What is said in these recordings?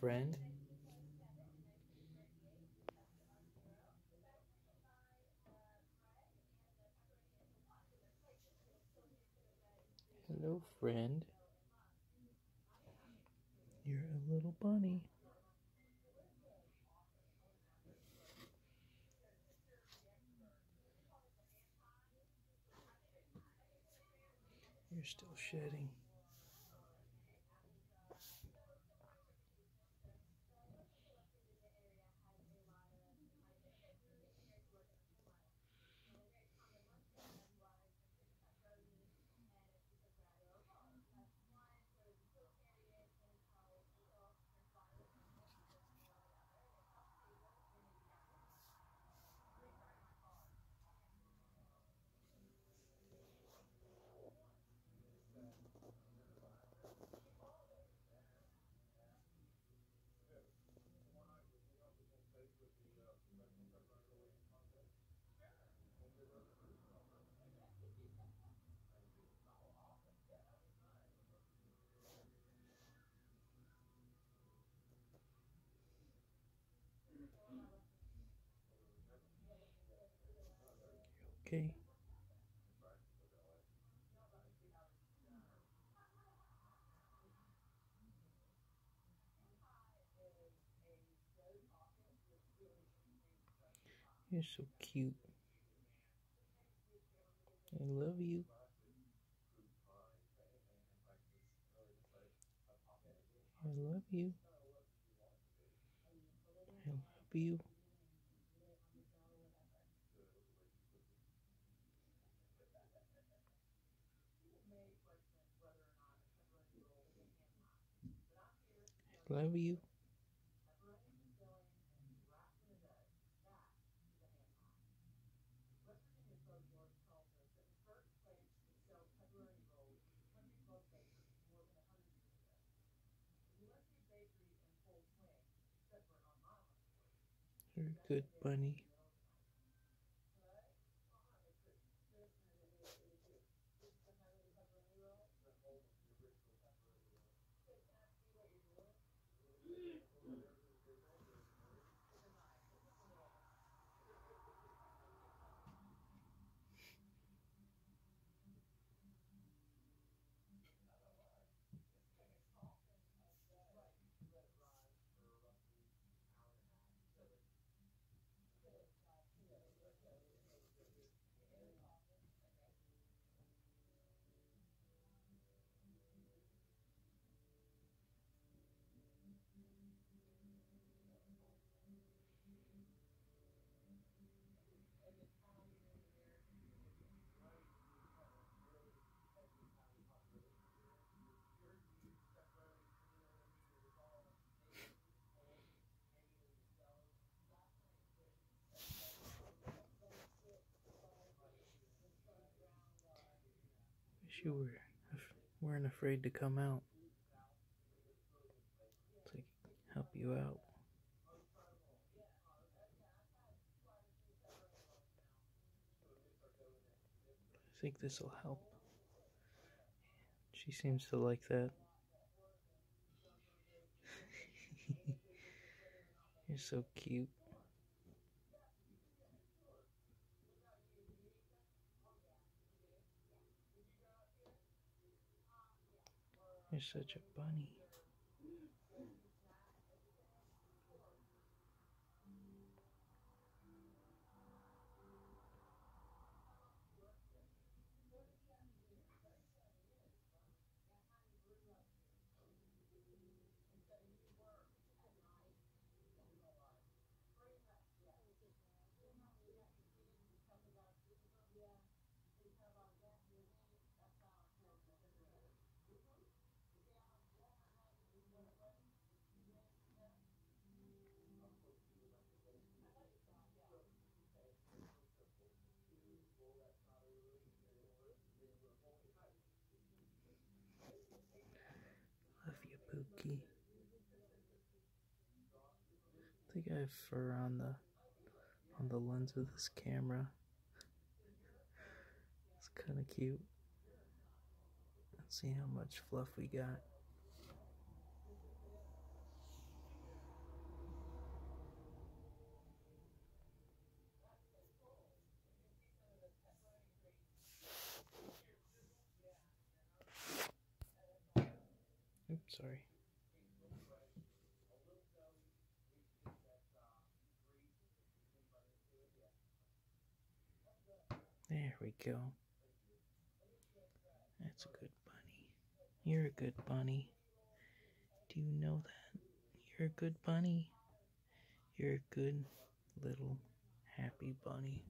friend. Hello, friend. You're a little bunny. You're still shedding. Okay? You're so cute. I love you. I love you. I love you. Love you. A good bunny. Wish you were weren't afraid to come out. Could help you out. I think this will help. She seems to like that. You're so cute. You're such a bunny. I have fur on the on the lens of this camera. It's kind of cute. Let's see how much fluff we got. Oops, sorry. There we go. That's a good bunny. You're a good bunny. Do you know that? You're a good bunny. You're a good little happy bunny.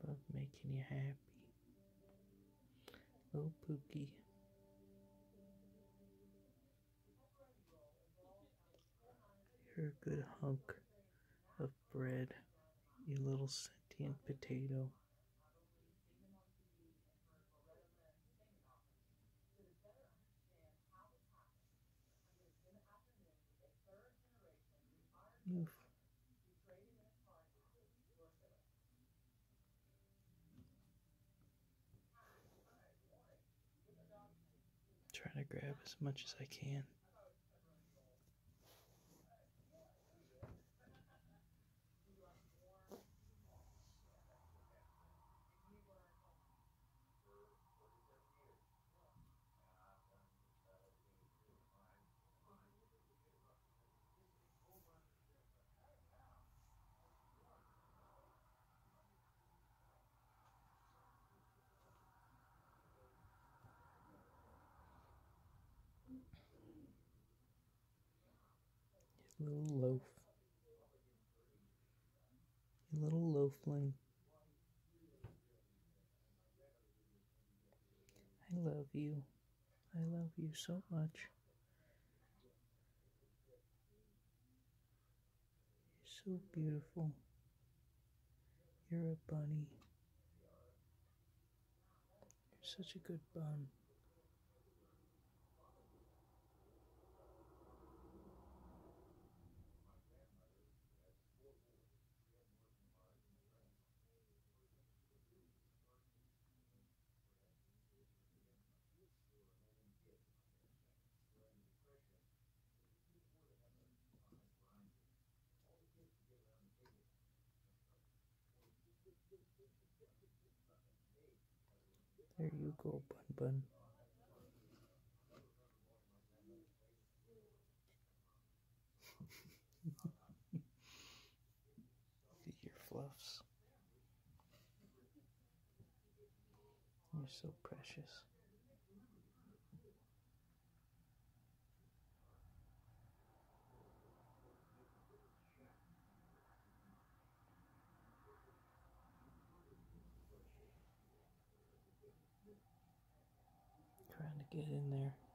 About making you happy. Little Pookie. You're a good hunk of bread, you little sentient potato. Oof. Trying to grab as much as I can. Little loaf. You little loafling. I love you. I love you so much. You're so beautiful. You're a bunny. You're such a good bun. There you go, Bun Bun. At your fluffs. You're so precious. Trying to get in there.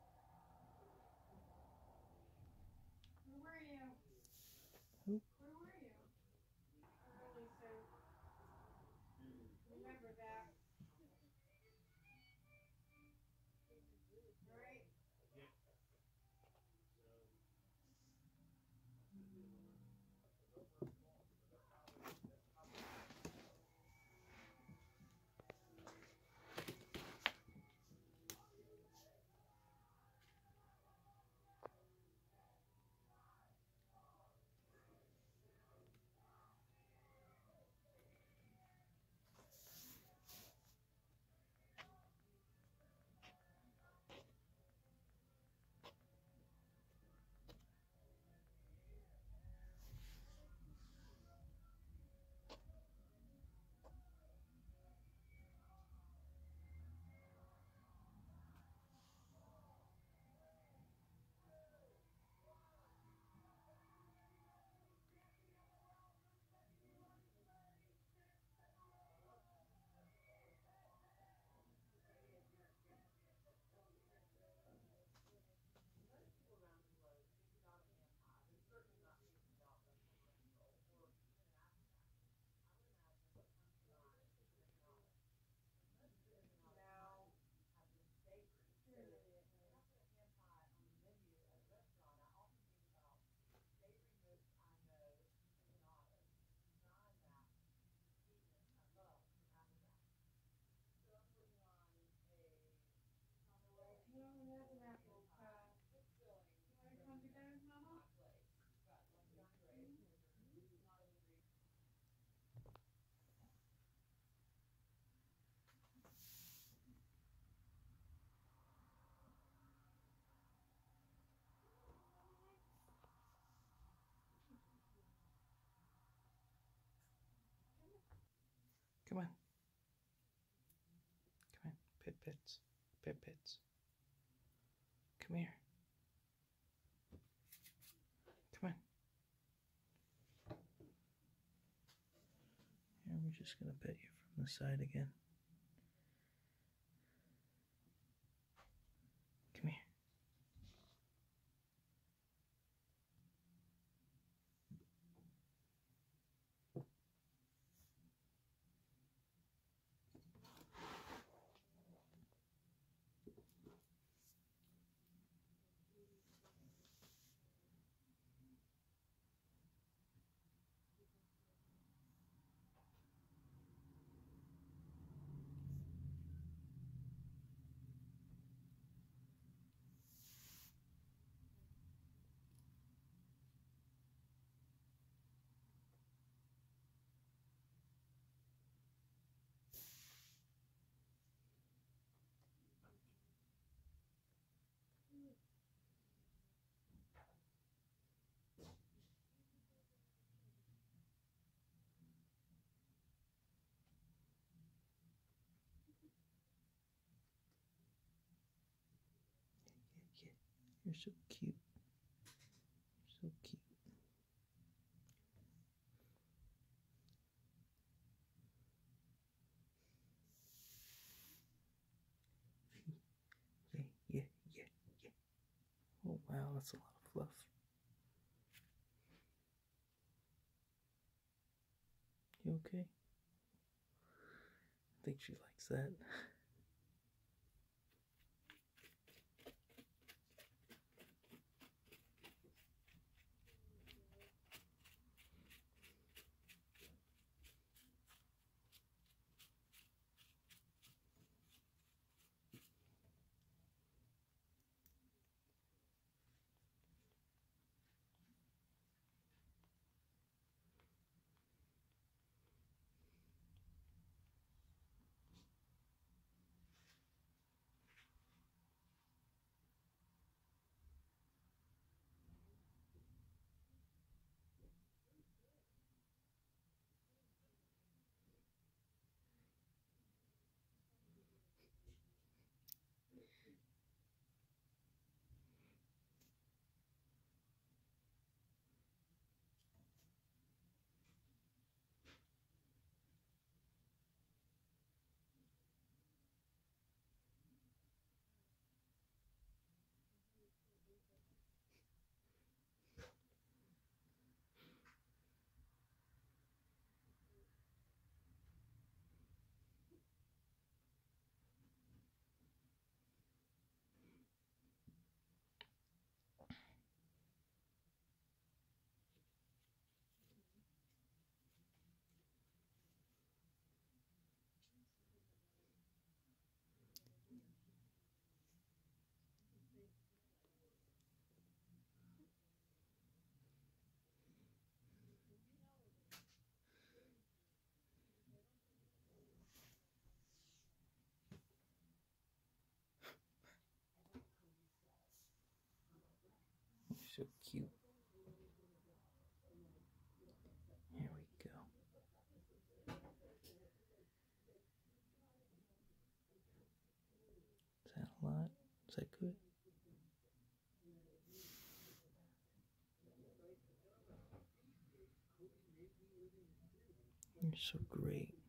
Come on. Come on. Pit pits. Pit pits. Come here. Come on. Here, we're just going to pet you from the side again. You're so cute. So cute. Yeah, yeah, yeah, yeah. Oh wow, that's a lot of fluff. You okay? I think she likes that. so cute. Here we go. Is that a lot? Is that good? You're so great.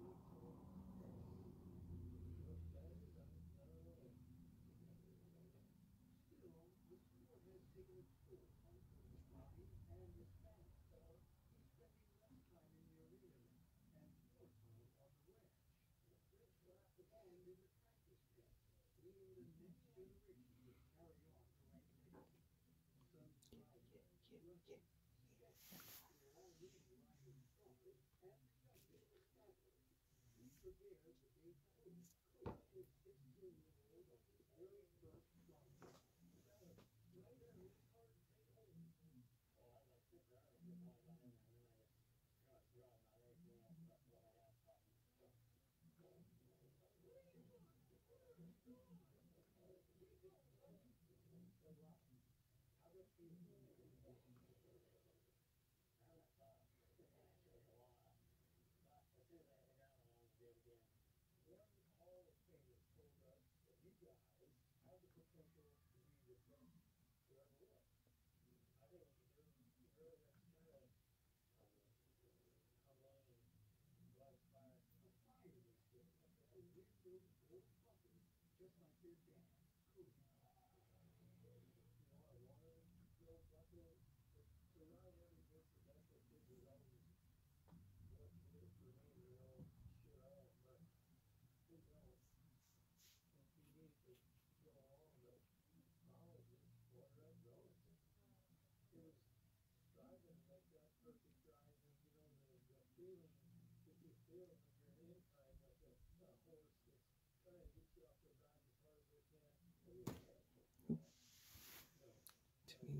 Yeah, Thank you.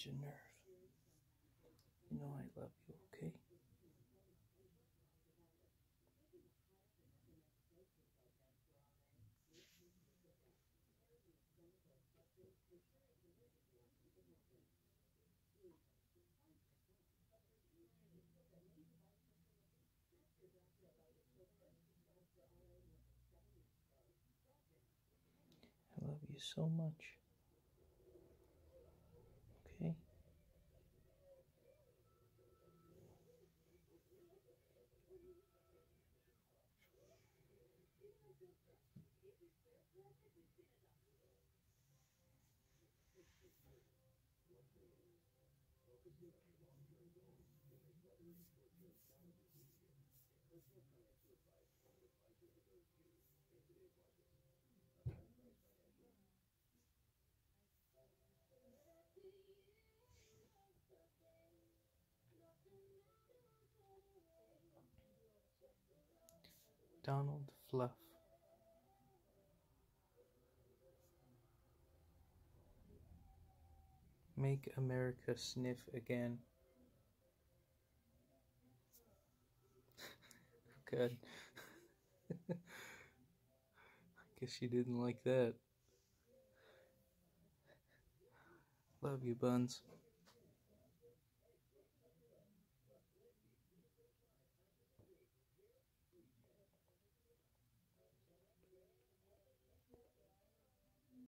pinch a nerve. You know I love you, okay? I love you so much. Okay? Donald Fluff. Make America sniff again. Good. I guess you didn't like that. Love you, Buns.